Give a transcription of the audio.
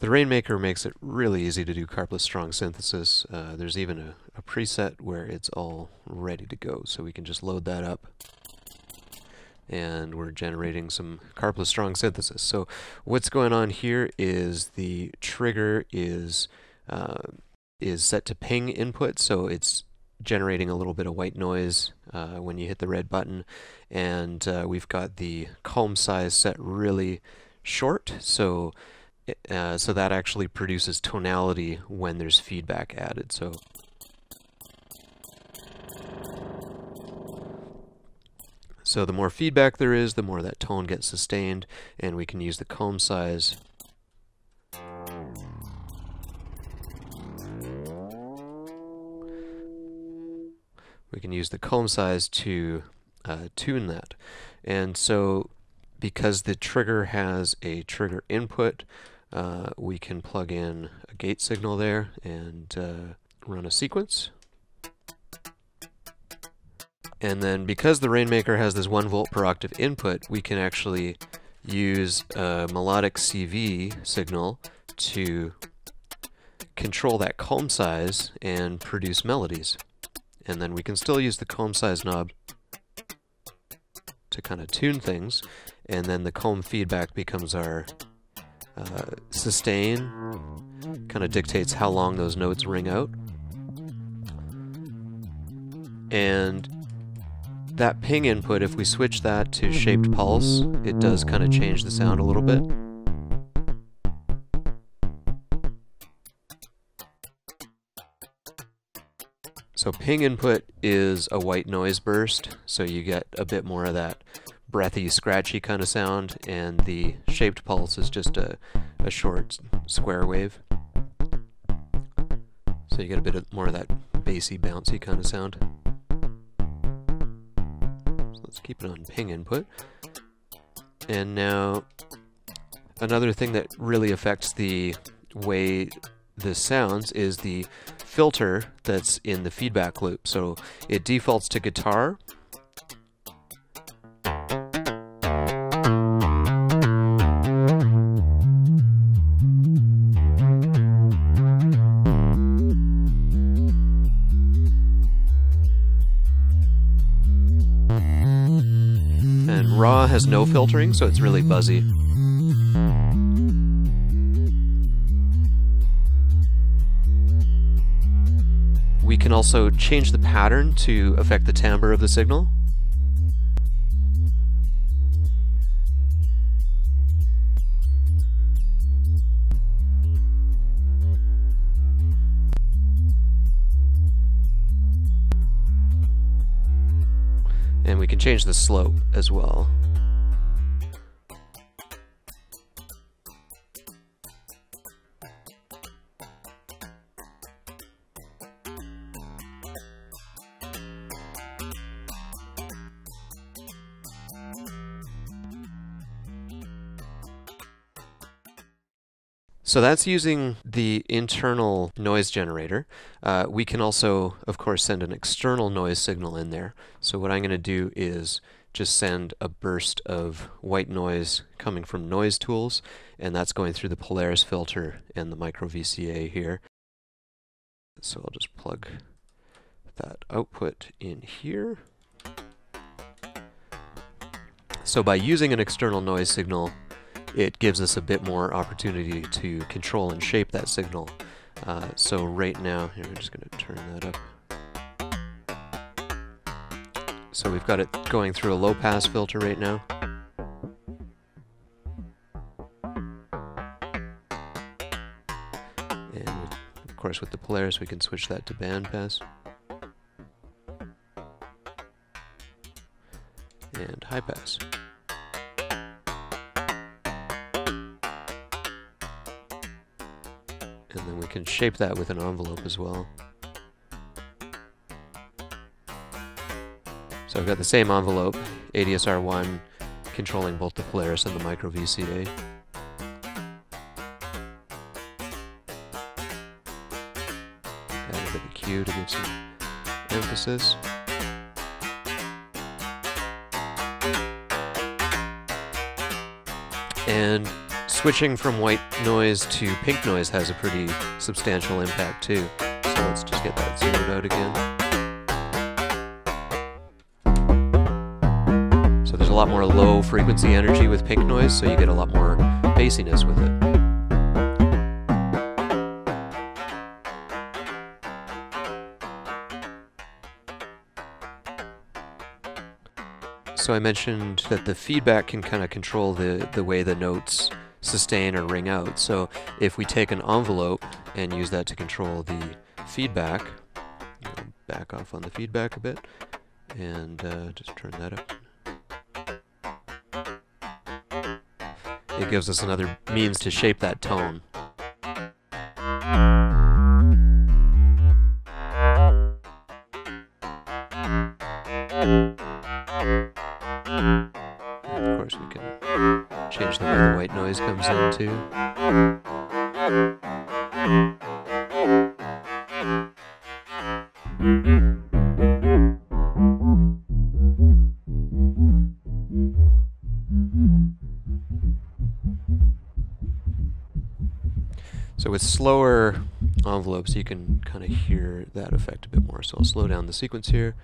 The Rainmaker makes it really easy to do Karplus strong synthesis. Uh, there's even a, a preset where it's all ready to go, so we can just load that up and we're generating some Karplus strong synthesis. So what's going on here is the trigger is uh, is set to ping input, so it's generating a little bit of white noise uh, when you hit the red button, and uh, we've got the comb size set really short, so uh, so that actually produces tonality when there's feedback added. So So the more feedback there is, the more that tone gets sustained, and we can use the comb size we can use the comb size to uh, tune that. And so because the trigger has a trigger input, uh, we can plug in a gate signal there and uh, run a sequence. And then because the Rainmaker has this 1 volt per octave input, we can actually use a melodic CV signal to control that comb size and produce melodies. And then we can still use the comb size knob to kind of tune things, and then the comb feedback becomes our uh, sustain, kind of dictates how long those notes ring out. And that ping input, if we switch that to shaped pulse, it does kind of change the sound a little bit. So ping input is a white noise burst, so you get a bit more of that breathy, scratchy kind of sound, and the shaped pulse is just a, a short square wave. So you get a bit of, more of that bassy, bouncy kind of sound. So let's keep it on ping input. And now, another thing that really affects the way this sounds is the filter that's in the feedback loop. So it defaults to guitar, has no filtering, so it's really buzzy. We can also change the pattern to affect the timbre of the signal. And we can change the slope as well. So that's using the internal noise generator. Uh, we can also, of course, send an external noise signal in there. So what I'm going to do is just send a burst of white noise coming from noise tools, and that's going through the Polaris filter and the micro VCA here. So I'll just plug that output in here. So by using an external noise signal, it gives us a bit more opportunity to control and shape that signal. Uh, so right now, here we're just going to turn that up. So we've got it going through a low pass filter right now. And of course with the Polaris we can switch that to band pass. And high pass. And then we can shape that with an envelope as well. So I've got the same envelope, ADSR1, controlling both the Polaris and the micro VCA. Add a bit of Q to give some emphasis. And switching from white noise to pink noise has a pretty substantial impact too. So let's just get that zeroed out again. So there's a lot more low frequency energy with pink noise, so you get a lot more bassiness with it. So I mentioned that the feedback can kind of control the, the way the notes sustain or ring out. So if we take an envelope and use that to control the feedback, back off on the feedback a bit, and uh, just turn that up. It gives us another means to shape that tone. Change the way the white noise comes in too. So with slower envelopes, you can kind of hear that effect a bit more. So I'll slow down the sequence here.